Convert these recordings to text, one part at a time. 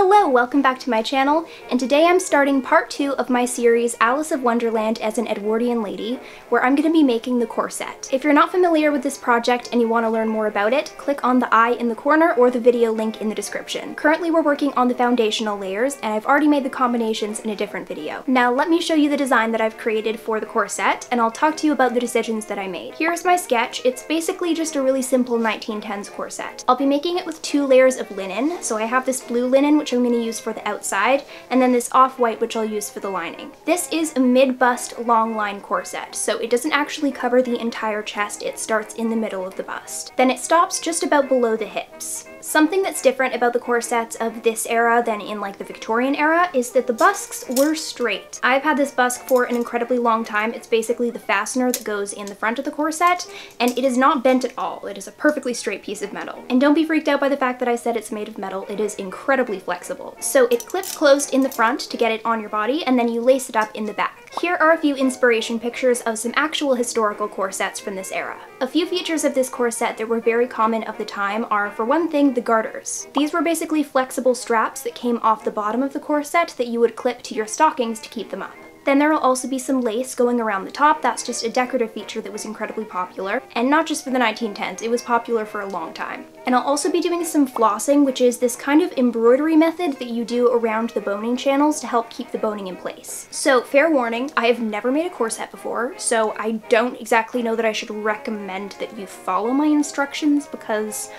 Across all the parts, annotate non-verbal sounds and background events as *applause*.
Hello, welcome back to my channel, and today I'm starting part two of my series Alice of Wonderland as an Edwardian Lady, where I'm going to be making the corset. If you're not familiar with this project and you want to learn more about it, click on the eye in the corner or the video link in the description. Currently we're working on the foundational layers, and I've already made the combinations in a different video. Now let me show you the design that I've created for the corset, and I'll talk to you about the decisions that I made. Here's my sketch. It's basically just a really simple 1910s corset. I'll be making it with two layers of linen, so I have this blue linen, which I'm going to use for the outside, and then this off-white, which I'll use for the lining. This is a mid-bust long line corset, so it doesn't actually cover the entire chest, it starts in the middle of the bust. Then it stops just about below the hips. Something that's different about the corsets of this era than in like the Victorian era is that the busks were straight. I've had this busk for an incredibly long time. It's basically the fastener that goes in the front of the corset and it is not bent at all. It is a perfectly straight piece of metal. And don't be freaked out by the fact that I said it's made of metal. It is incredibly flexible. So it clips closed in the front to get it on your body and then you lace it up in the back. Here are a few inspiration pictures of some actual historical corsets from this era. A few features of this corset that were very common of the time are, for one thing, the garters. These were basically flexible straps that came off the bottom of the corset that you would clip to your stockings to keep them up. Then there will also be some lace going around the top. That's just a decorative feature that was incredibly popular. And not just for the 1910s, it was popular for a long time. And I'll also be doing some flossing, which is this kind of embroidery method that you do around the boning channels to help keep the boning in place. So fair warning, I have never made a corset before, so I don't exactly know that I should recommend that you follow my instructions because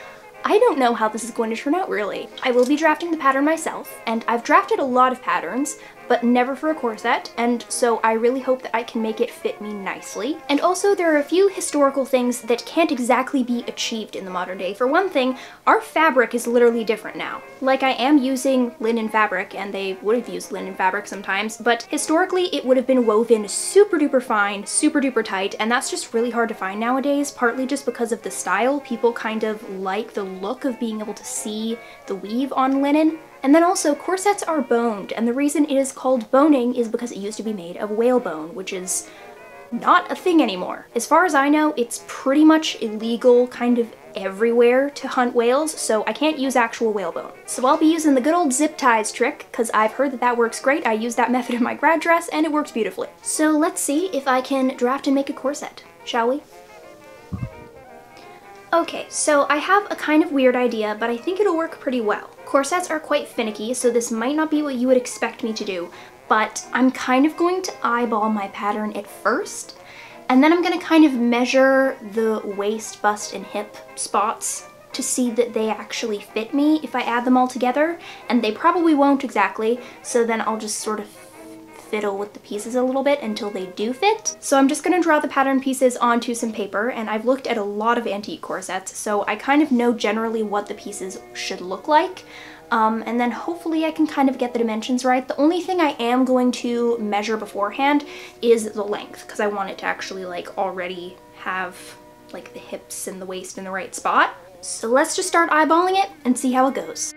I don't know how this is going to turn out really. I will be drafting the pattern myself, and I've drafted a lot of patterns, but never for a corset, and so I really hope that I can make it fit me nicely. And also there are a few historical things that can't exactly be achieved in the modern day. For one thing, our fabric is literally different now. Like I am using linen fabric, and they would have used linen fabric sometimes, but historically it would have been woven super duper fine, super duper tight, and that's just really hard to find nowadays, partly just because of the style. People kind of like the look of being able to see the weave on linen, and then also, corsets are boned, and the reason it is called boning is because it used to be made of whalebone, which is not a thing anymore. As far as I know, it's pretty much illegal kind of everywhere to hunt whales, so I can't use actual whalebone. So I'll be using the good old zip ties trick, because I've heard that that works great. I used that *laughs* method in my grad dress, and it works beautifully. So let's see if I can draft and make a corset, shall we? Okay, so I have a kind of weird idea, but I think it'll work pretty well. Corsets are quite finicky, so this might not be what you would expect me to do, but I'm kind of going to eyeball my pattern at first, and then I'm gonna kind of measure the waist, bust, and hip spots to see that they actually fit me if I add them all together, and they probably won't exactly, so then I'll just sort of fiddle with the pieces a little bit until they do fit. So I'm just gonna draw the pattern pieces onto some paper and I've looked at a lot of antique corsets so I kind of know generally what the pieces should look like. Um, and then hopefully I can kind of get the dimensions right. The only thing I am going to measure beforehand is the length because I want it to actually like already have like the hips and the waist in the right spot. So let's just start eyeballing it and see how it goes.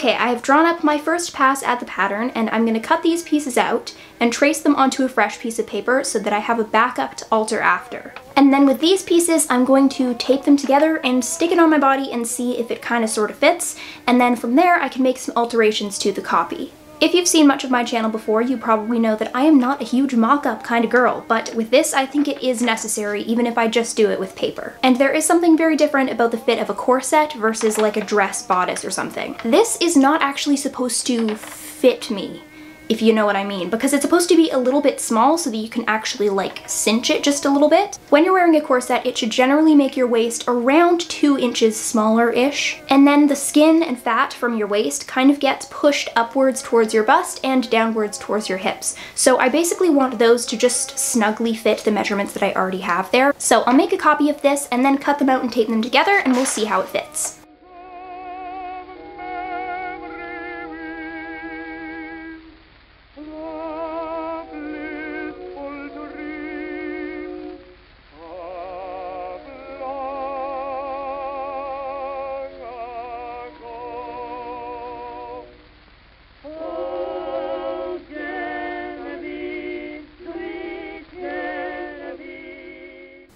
Okay, I have drawn up my first pass at the pattern and I'm going to cut these pieces out and trace them onto a fresh piece of paper so that I have a backup to alter after. And then with these pieces, I'm going to tape them together and stick it on my body and see if it kind of sort of fits. And then from there, I can make some alterations to the copy. If you've seen much of my channel before, you probably know that I am not a huge mock-up kind of girl, but with this I think it is necessary even if I just do it with paper. And there is something very different about the fit of a corset versus like a dress bodice or something. This is not actually supposed to fit me if you know what I mean, because it's supposed to be a little bit small so that you can actually like cinch it just a little bit. When you're wearing a corset, it should generally make your waist around two inches smaller-ish, and then the skin and fat from your waist kind of gets pushed upwards towards your bust and downwards towards your hips. So I basically want those to just snugly fit the measurements that I already have there. So I'll make a copy of this and then cut them out and tape them together and we'll see how it fits.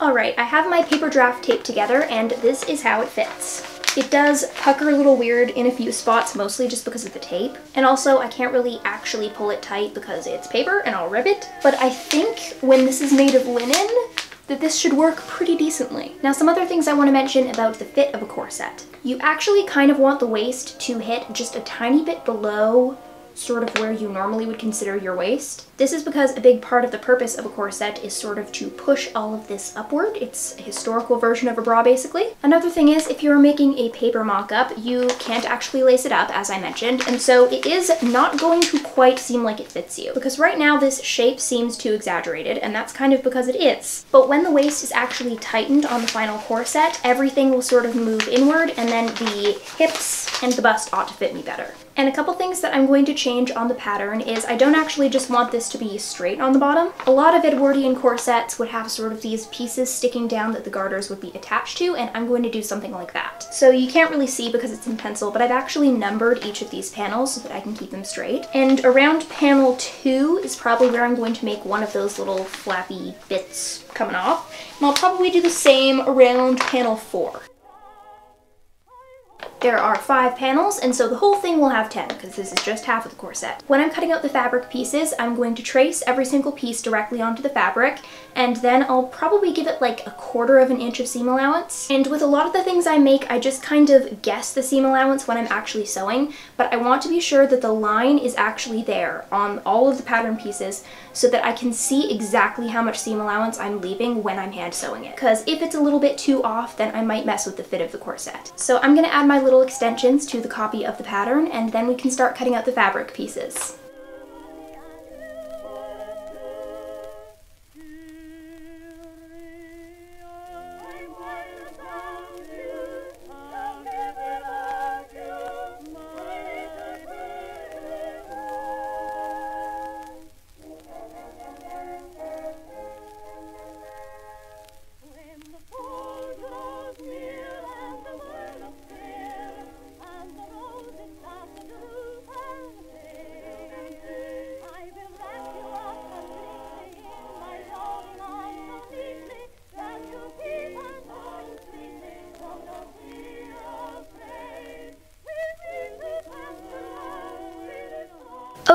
Alright, I have my paper draft taped together and this is how it fits. It does pucker a little weird in a few spots, mostly just because of the tape. And also, I can't really actually pull it tight because it's paper and I'll rip it. But I think when this is made of linen, that this should work pretty decently. Now some other things I want to mention about the fit of a corset. You actually kind of want the waist to hit just a tiny bit below sort of where you normally would consider your waist. This is because a big part of the purpose of a corset is sort of to push all of this upward. It's a historical version of a bra basically. Another thing is if you're making a paper mock-up, you can't actually lace it up as I mentioned, and so it is not going to quite seem like it fits you because right now this shape seems too exaggerated and that's kind of because it is. But when the waist is actually tightened on the final corset, everything will sort of move inward and then the hips and the bust ought to fit me better. And a couple things that I'm going to change on the pattern is I don't actually just want this to be straight on the bottom. A lot of Edwardian corsets would have sort of these pieces sticking down that the garters would be attached to, and I'm going to do something like that. So you can't really see because it's in pencil, but I've actually numbered each of these panels so that I can keep them straight. And around panel two is probably where I'm going to make one of those little flappy bits coming off. And I'll probably do the same around panel four. There are five panels, and so the whole thing will have 10, because this is just half of the corset. When I'm cutting out the fabric pieces, I'm going to trace every single piece directly onto the fabric, and then I'll probably give it like a quarter of an inch of seam allowance. And with a lot of the things I make, I just kind of guess the seam allowance when I'm actually sewing, but I want to be sure that the line is actually there on all of the pattern pieces so that I can see exactly how much seam allowance I'm leaving when I'm hand sewing it. Because if it's a little bit too off, then I might mess with the fit of the corset. So I'm gonna add my little little extensions to the copy of the pattern and then we can start cutting out the fabric pieces.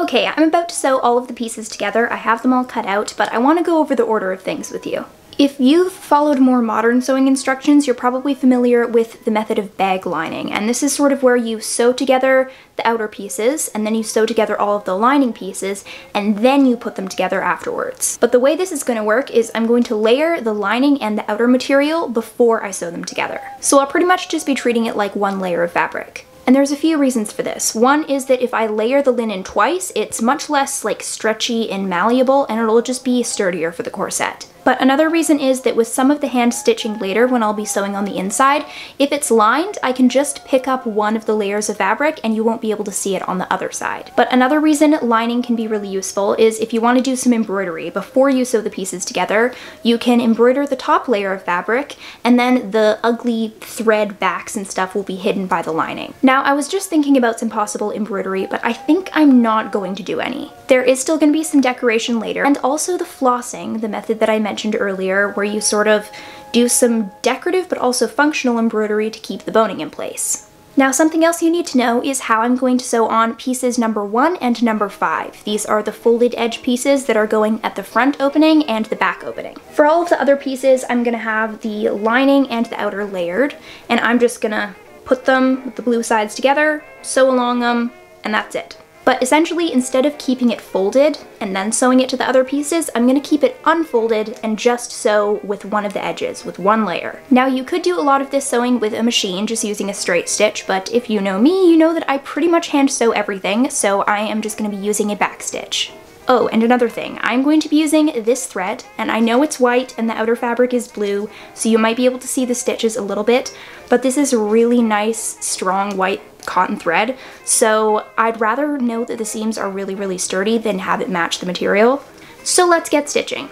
Okay, I'm about to sew all of the pieces together. I have them all cut out, but I want to go over the order of things with you. If you've followed more modern sewing instructions, you're probably familiar with the method of bag lining, and this is sort of where you sew together the outer pieces, and then you sew together all of the lining pieces, and then you put them together afterwards. But the way this is going to work is I'm going to layer the lining and the outer material before I sew them together. So I'll pretty much just be treating it like one layer of fabric. And there's a few reasons for this. One is that if I layer the linen twice, it's much less like stretchy and malleable and it'll just be sturdier for the corset. But another reason is that with some of the hand stitching later when I'll be sewing on the inside, if it's lined, I can just pick up one of the layers of fabric and you won't be able to see it on the other side. But another reason lining can be really useful is if you want to do some embroidery before you sew the pieces together, you can embroider the top layer of fabric and then the ugly thread backs and stuff will be hidden by the lining. Now I was just thinking about some possible embroidery, but I think I'm not going to do any. There is still going to be some decoration later and also the flossing, the method that I mentioned mentioned earlier, where you sort of do some decorative but also functional embroidery to keep the boning in place. Now something else you need to know is how I'm going to sew on pieces number one and number five. These are the folded edge pieces that are going at the front opening and the back opening. For all of the other pieces, I'm gonna have the lining and the outer layered, and I'm just gonna put them with the blue sides together, sew along them, and that's it. But essentially, instead of keeping it folded and then sewing it to the other pieces, I'm gonna keep it unfolded and just sew with one of the edges, with one layer. Now you could do a lot of this sewing with a machine, just using a straight stitch, but if you know me, you know that I pretty much hand sew everything, so I am just gonna be using a back stitch. Oh, and another thing, I'm going to be using this thread, and I know it's white and the outer fabric is blue, so you might be able to see the stitches a little bit, but this is really nice, strong white cotton thread, so I'd rather know that the seams are really, really sturdy than have it match the material. So let's get stitching.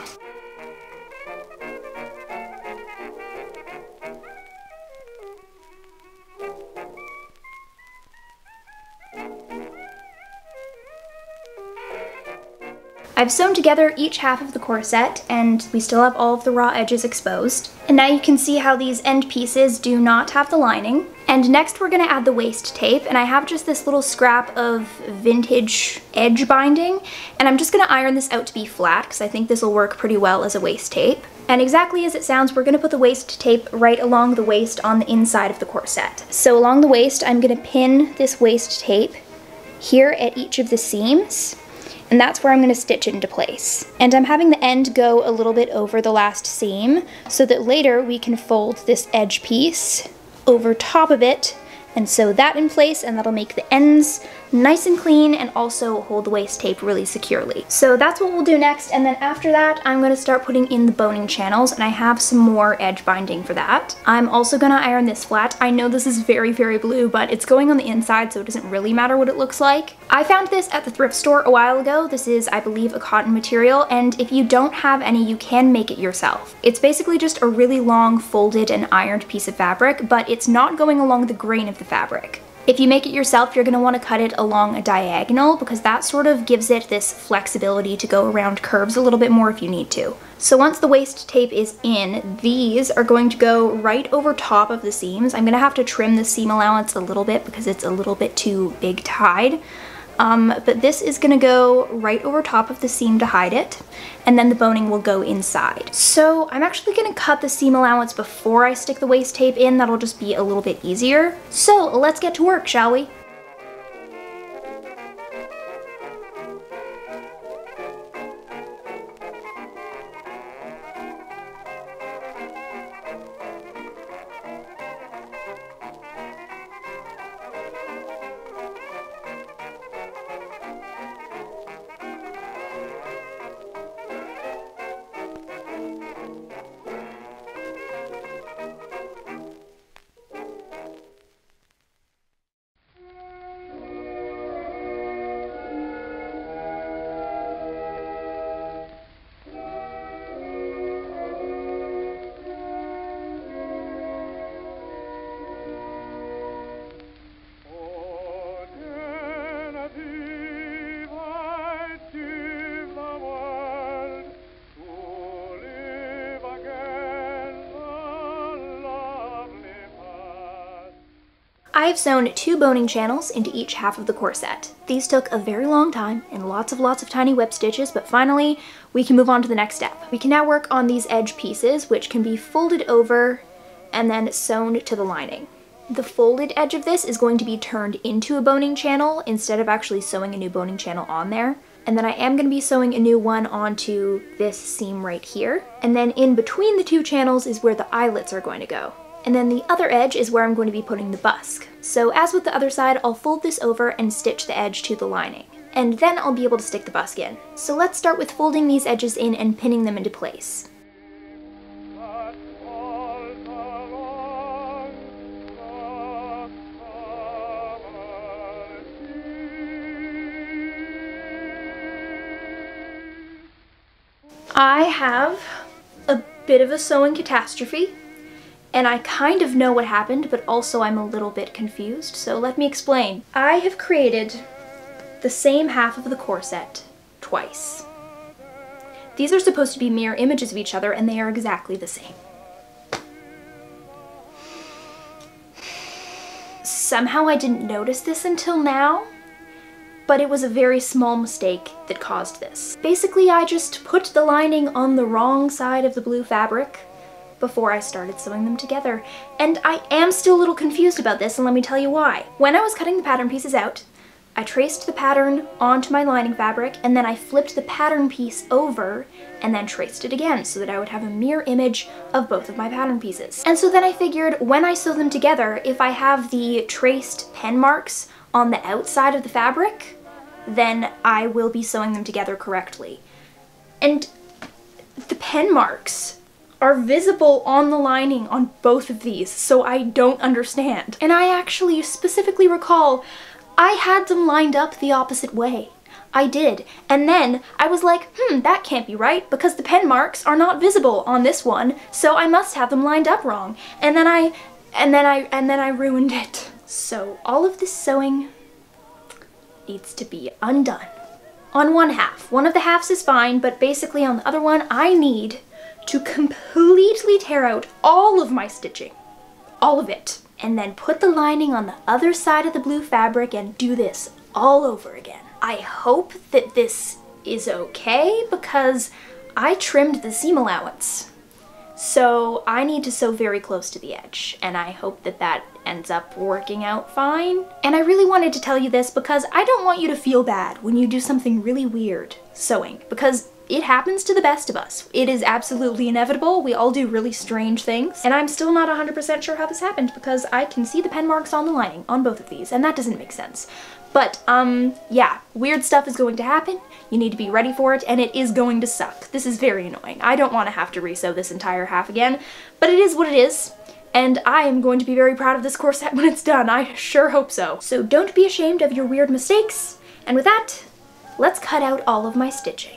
I've sewn together each half of the corset and we still have all of the raw edges exposed. And now you can see how these end pieces do not have the lining. And next we're gonna add the waist tape and I have just this little scrap of vintage edge binding and I'm just gonna iron this out to be flat because I think this will work pretty well as a waist tape. And exactly as it sounds, we're gonna put the waist tape right along the waist on the inside of the corset. So along the waist, I'm gonna pin this waist tape here at each of the seams and that's where I'm going to stitch it into place. And I'm having the end go a little bit over the last seam so that later we can fold this edge piece over top of it and sew that in place and that'll make the ends nice and clean and also hold the waist tape really securely. So that's what we'll do next and then after that I'm going to start putting in the boning channels and I have some more edge binding for that. I'm also going to iron this flat. I know this is very very blue but it's going on the inside so it doesn't really matter what it looks like. I found this at the thrift store a while ago. This is I believe a cotton material and if you don't have any you can make it yourself. It's basically just a really long folded and ironed piece of fabric but it's not going along the grain of the fabric. If you make it yourself, you're gonna wanna cut it along a diagonal because that sort of gives it this flexibility to go around curves a little bit more if you need to. So once the waist tape is in, these are going to go right over top of the seams. I'm gonna have to trim the seam allowance a little bit because it's a little bit too big tied. Um, but this is gonna go right over top of the seam to hide it, and then the boning will go inside. So I'm actually gonna cut the seam allowance before I stick the waist tape in, that'll just be a little bit easier. So let's get to work, shall we? I've sewn two boning channels into each half of the corset. These took a very long time and lots of lots of tiny whip stitches, but finally we can move on to the next step. We can now work on these edge pieces, which can be folded over and then sewn to the lining. The folded edge of this is going to be turned into a boning channel instead of actually sewing a new boning channel on there. And then I am going to be sewing a new one onto this seam right here. And then in between the two channels is where the eyelets are going to go and then the other edge is where I'm going to be putting the busk. So as with the other side, I'll fold this over and stitch the edge to the lining. And then I'll be able to stick the busk in. So let's start with folding these edges in and pinning them into place. I have a bit of a sewing catastrophe and I kind of know what happened, but also I'm a little bit confused, so let me explain. I have created the same half of the corset twice. These are supposed to be mirror images of each other, and they are exactly the same. Somehow I didn't notice this until now, but it was a very small mistake that caused this. Basically, I just put the lining on the wrong side of the blue fabric, before I started sewing them together. And I am still a little confused about this, and let me tell you why. When I was cutting the pattern pieces out, I traced the pattern onto my lining fabric, and then I flipped the pattern piece over and then traced it again so that I would have a mirror image of both of my pattern pieces. And so then I figured when I sew them together, if I have the traced pen marks on the outside of the fabric, then I will be sewing them together correctly. And the pen marks are visible on the lining on both of these, so I don't understand. And I actually specifically recall I had them lined up the opposite way. I did. And then I was like, hmm, that can't be right because the pen marks are not visible on this one, so I must have them lined up wrong. And then I, and then I, and then I ruined it. So all of this sewing needs to be undone on one half. One of the halves is fine, but basically on the other one, I need to completely tear out all of my stitching. All of it. And then put the lining on the other side of the blue fabric and do this all over again. I hope that this is okay because I trimmed the seam allowance. So I need to sew very close to the edge and I hope that that ends up working out fine. And I really wanted to tell you this because I don't want you to feel bad when you do something really weird sewing because it happens to the best of us. It is absolutely inevitable. We all do really strange things. And I'm still not 100% sure how this happened because I can see the pen marks on the lining on both of these and that doesn't make sense. But, um, yeah, weird stuff is going to happen. You need to be ready for it, and it is going to suck. This is very annoying. I don't want to have to resew this entire half again, but it is what it is. And I am going to be very proud of this corset *laughs* when it's done. I sure hope so. So don't be ashamed of your weird mistakes. And with that, let's cut out all of my stitching.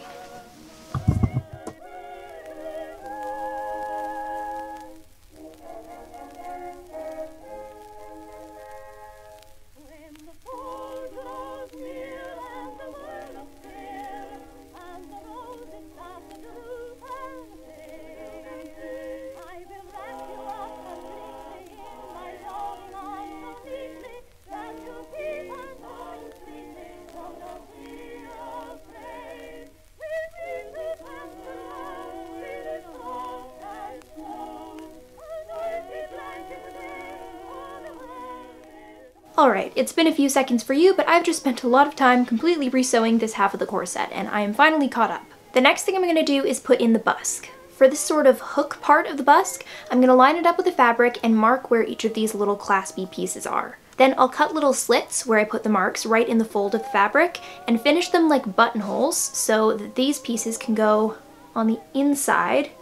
Alright, it's been a few seconds for you, but I've just spent a lot of time completely resewing this half of the corset, and I am finally caught up. The next thing I'm going to do is put in the busk. For this sort of hook part of the busk, I'm going to line it up with the fabric and mark where each of these little claspy pieces are. Then I'll cut little slits where I put the marks right in the fold of the fabric and finish them like buttonholes so that these pieces can go on the inside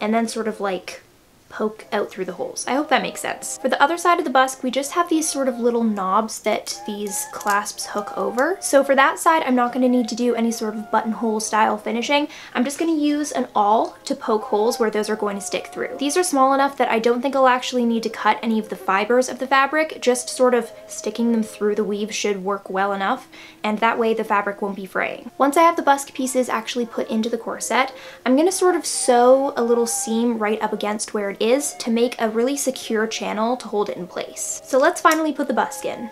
and then sort of like poke out through the holes. I hope that makes sense. For the other side of the busk, we just have these sort of little knobs that these clasps hook over. So for that side, I'm not gonna need to do any sort of buttonhole style finishing. I'm just gonna use an awl to poke holes where those are going to stick through. These are small enough that I don't think I'll actually need to cut any of the fibers of the fabric, just sort of sticking them through the weave should work well enough, and that way the fabric won't be fraying. Once I have the busk pieces actually put into the corset, I'm gonna sort of sew a little seam right up against where it is to make a really secure channel to hold it in place. So let's finally put the busk in.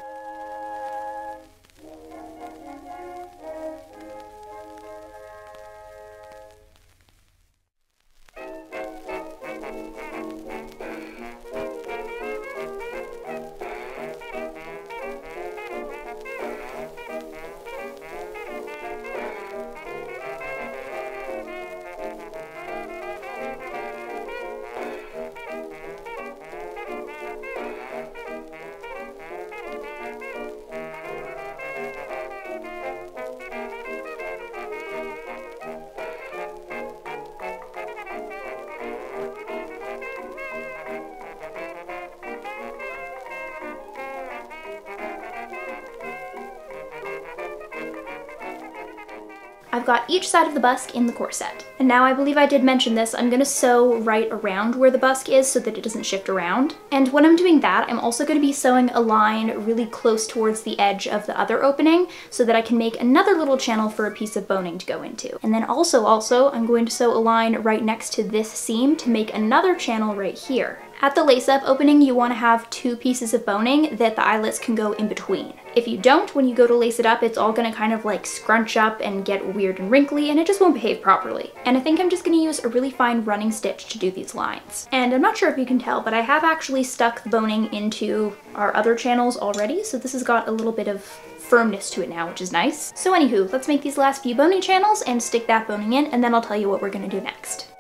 Got each side of the busk in the corset. And now I believe I did mention this, I'm gonna sew right around where the busk is so that it doesn't shift around. And when I'm doing that, I'm also gonna be sewing a line really close towards the edge of the other opening so that I can make another little channel for a piece of boning to go into. And then also, also, I'm going to sew a line right next to this seam to make another channel right here. At the lace-up opening, you want to have two pieces of boning that the eyelets can go in between. If you don't, when you go to lace it up, it's all going to kind of like scrunch up and get weird and wrinkly and it just won't behave properly. And I think I'm just going to use a really fine running stitch to do these lines. And I'm not sure if you can tell, but I have actually stuck the boning into our other channels already, so this has got a little bit of firmness to it now, which is nice. So anywho, let's make these last few boning channels and stick that boning in, and then I'll tell you what we're gonna do next.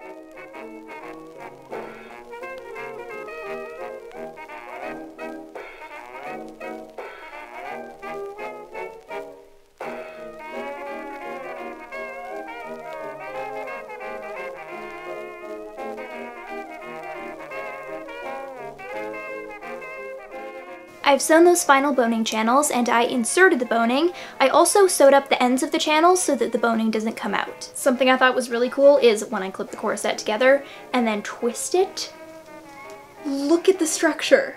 I've sewn those final boning channels and I inserted the boning. I also sewed up the ends of the channels so that the boning doesn't come out. Something I thought was really cool is when I clip the corset together and then twist it, look at the structure.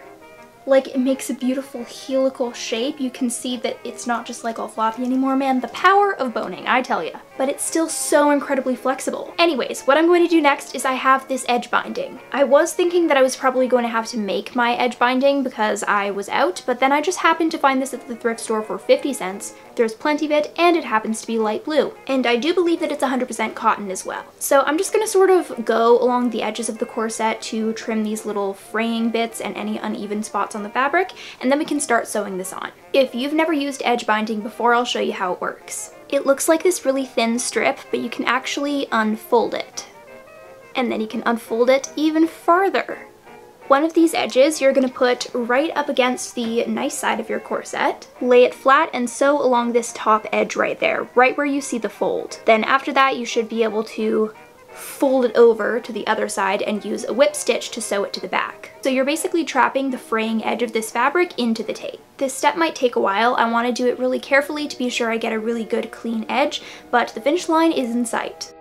like it makes a beautiful helical shape. You can see that it's not just like all floppy anymore, man. The power of boning, I tell ya. But it's still so incredibly flexible. Anyways, what I'm going to do next is I have this edge binding. I was thinking that I was probably going to have to make my edge binding because I was out, but then I just happened to find this at the thrift store for 50 cents. There's plenty of it, and it happens to be light blue. And I do believe that it's 100% cotton as well. So I'm just gonna sort of go along the edges of the corset to trim these little fraying bits and any uneven spots on the fabric, and then we can start sewing this on. If you've never used edge binding before, I'll show you how it works. It looks like this really thin strip, but you can actually unfold it. And then you can unfold it even farther. One of these edges you're going to put right up against the nice side of your corset, lay it flat and sew along this top edge right there, right where you see the fold. Then after that you should be able to fold it over to the other side and use a whip stitch to sew it to the back. So you're basically trapping the fraying edge of this fabric into the tape. This step might take a while. I want to do it really carefully to be sure I get a really good clean edge, but the finish line is in sight.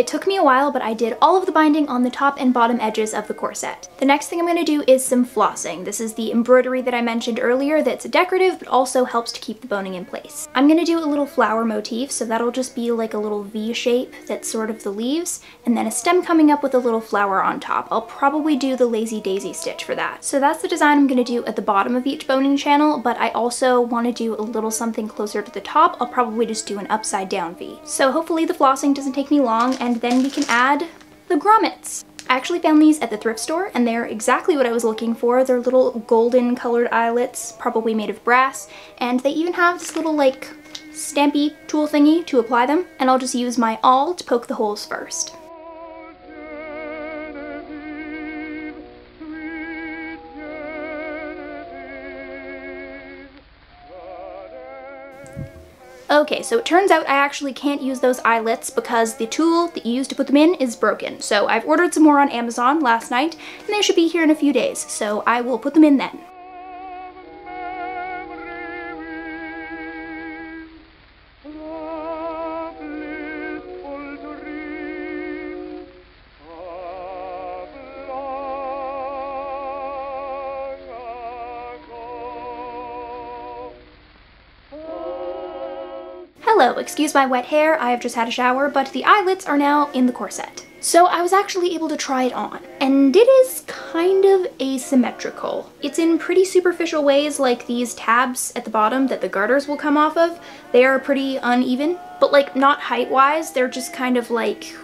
It took me a while, but I did all of the binding on the top and bottom edges of the corset. The next thing I'm going to do is some flossing. This is the embroidery that I mentioned earlier that's decorative, but also helps to keep the boning in place. I'm going to do a little flower motif, so that'll just be like a little V shape that's sort of the leaves, and then a stem coming up with a little flower on top. I'll probably do the lazy daisy stitch for that. So that's the design I'm going to do at the bottom of each boning channel, but I also want to do a little something closer to the top. I'll probably just do an upside down V. So hopefully the flossing doesn't take me long, and then we can add the grommets. I actually found these at the thrift store and they're exactly what I was looking for. They're little golden colored eyelets, probably made of brass, and they even have this little like stampy tool thingy to apply them, and I'll just use my awl to poke the holes first. Okay, so it turns out I actually can't use those eyelets because the tool that you use to put them in is broken. So I've ordered some more on Amazon last night and they should be here in a few days. So I will put them in then. Excuse my wet hair, I have just had a shower, but the eyelets are now in the corset. So I was actually able to try it on, and it is kind of asymmetrical. It's in pretty superficial ways like these tabs at the bottom that the garters will come off of. They are pretty uneven, but like not height-wise, they're just kind of like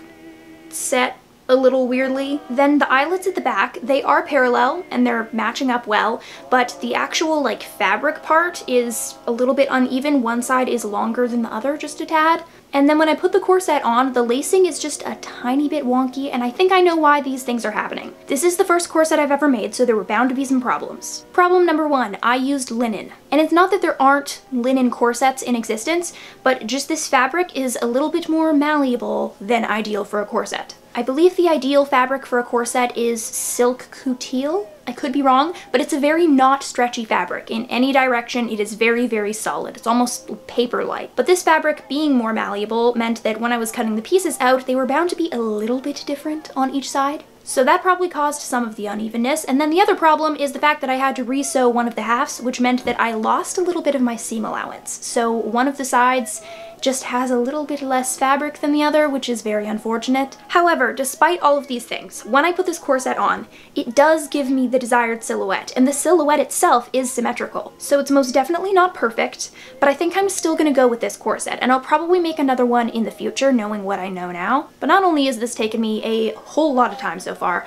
set a little weirdly. Then the eyelets at the back, they are parallel and they're matching up well, but the actual like fabric part is a little bit uneven. One side is longer than the other, just a tad. And then when I put the corset on, the lacing is just a tiny bit wonky, and I think I know why these things are happening. This is the first corset I've ever made, so there were bound to be some problems. Problem number one, I used linen. And it's not that there aren't linen corsets in existence, but just this fabric is a little bit more malleable than ideal for a corset. I believe the ideal fabric for a corset is silk coutil. I could be wrong, but it's a very not stretchy fabric. In any direction, it is very, very solid. It's almost paper-like. But this fabric, being more malleable, meant that when I was cutting the pieces out, they were bound to be a little bit different on each side. So that probably caused some of the unevenness. And then the other problem is the fact that I had to resew one of the halves, which meant that I lost a little bit of my seam allowance. So one of the sides just has a little bit less fabric than the other, which is very unfortunate. However, despite all of these things, when I put this corset on, it does give me the desired silhouette, and the silhouette itself is symmetrical. So it's most definitely not perfect, but I think I'm still gonna go with this corset, and I'll probably make another one in the future, knowing what I know now. But not only has this taken me a whole lot of time so far,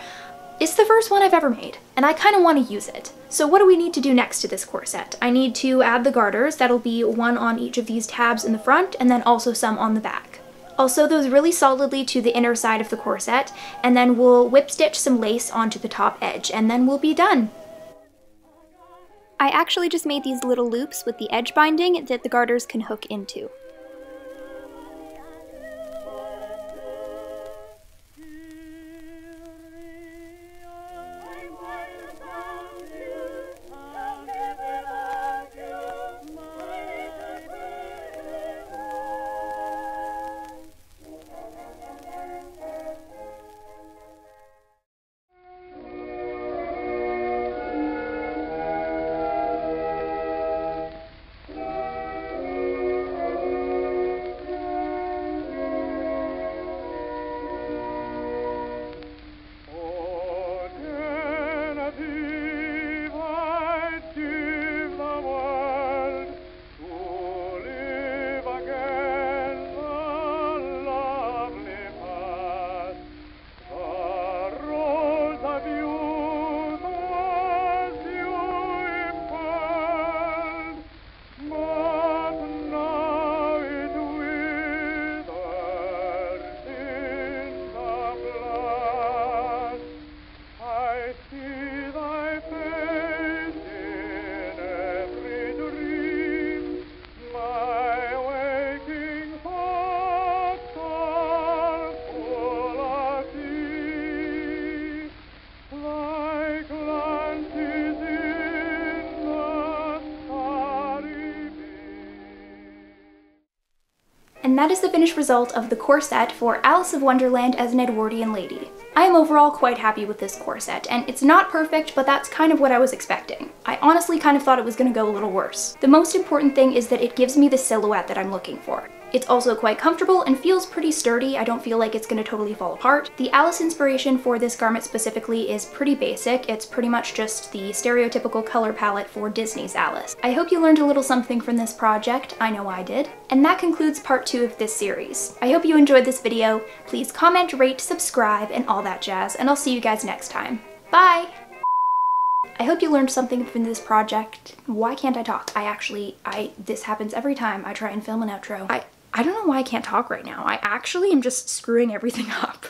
it's the first one I've ever made, and I kind of want to use it. So what do we need to do next to this corset? I need to add the garters. That'll be one on each of these tabs in the front, and then also some on the back. I'll sew those really solidly to the inner side of the corset, and then we'll whip stitch some lace onto the top edge, and then we'll be done. I actually just made these little loops with the edge binding that the garters can hook into. That is the finished result of the corset for Alice of Wonderland as an Edwardian lady. I am overall quite happy with this corset, and it's not perfect, but that's kind of what I was expecting. I honestly kind of thought it was gonna go a little worse. The most important thing is that it gives me the silhouette that I'm looking for. It's also quite comfortable and feels pretty sturdy. I don't feel like it's going to totally fall apart. The Alice inspiration for this garment specifically is pretty basic. It's pretty much just the stereotypical color palette for Disney's Alice. I hope you learned a little something from this project. I know I did. And that concludes part two of this series. I hope you enjoyed this video. Please comment, rate, subscribe, and all that jazz, and I'll see you guys next time. Bye! I hope you learned something from this project. Why can't I talk? I actually, I, this happens every time I try and film an outro. I, I don't know why I can't talk right now. I actually am just screwing everything *laughs* up.